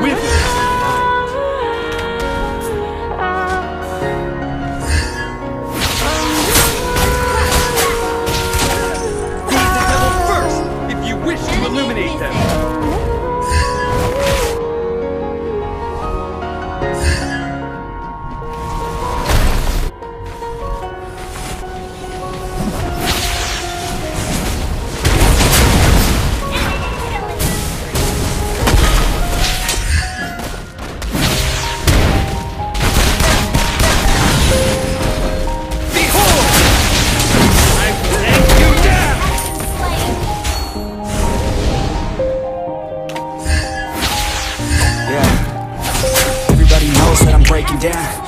with breaking down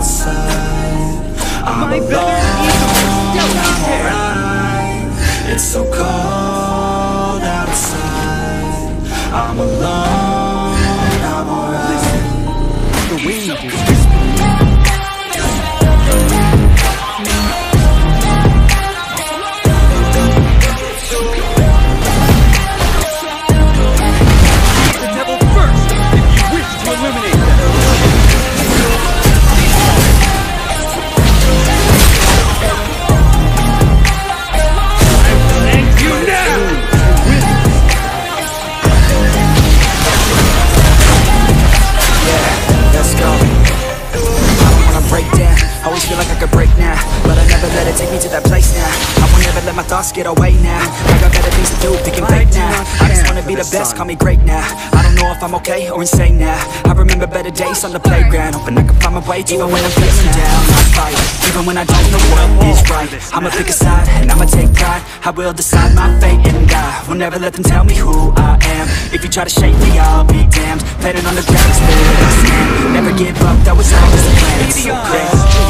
outside. I'm alone, I'm alright It's so cold outside. I'm alone, the best, call me great now. I don't know if I'm okay or insane now. I remember better days on the playground, hoping I can find my way even when I'm feeling down. I fight, even when I don't know what is right. I'ma pick a side and I'ma take pride. I will decide my fate and die. Will never let them tell me who I am. If you try to shake me, I'll be damned. Planet on the ground, still I stand. Never give up, that was always the plan. So crazy.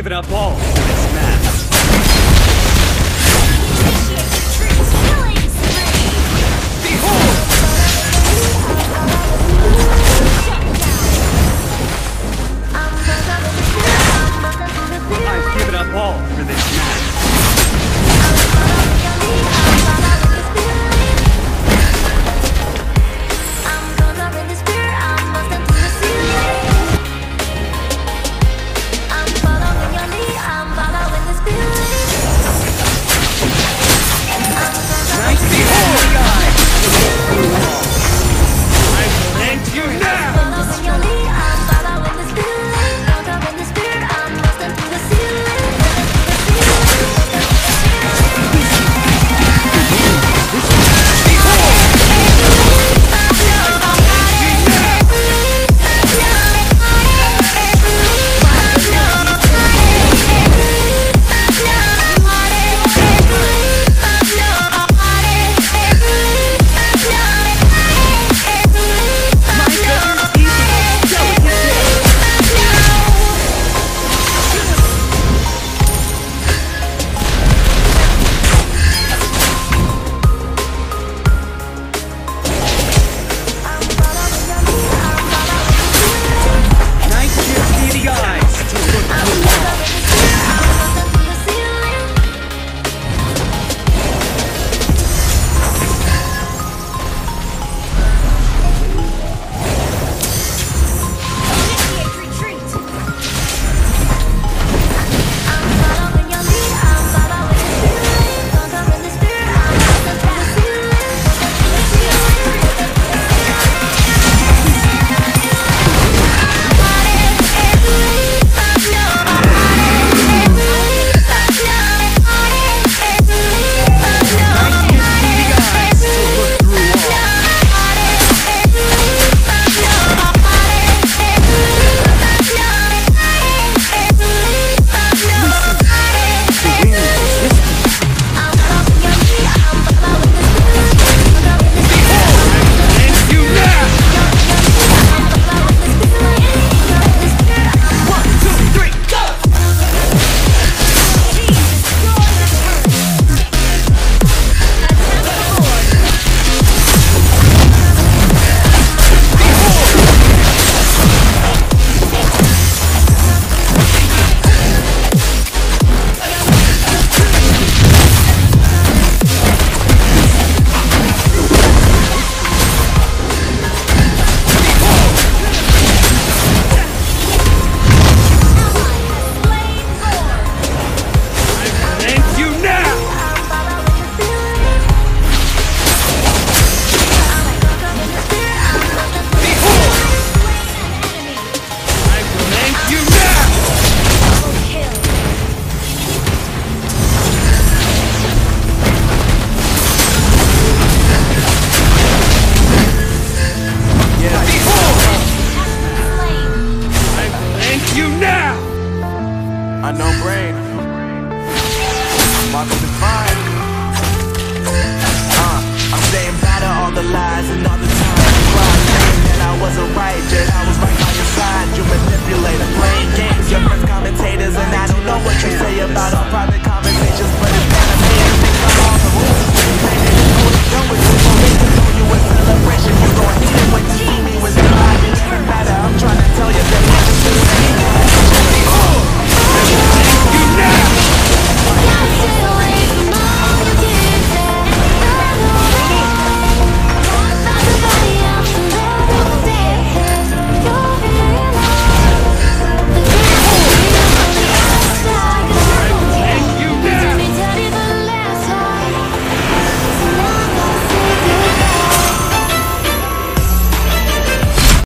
Given up all for this match. Behold!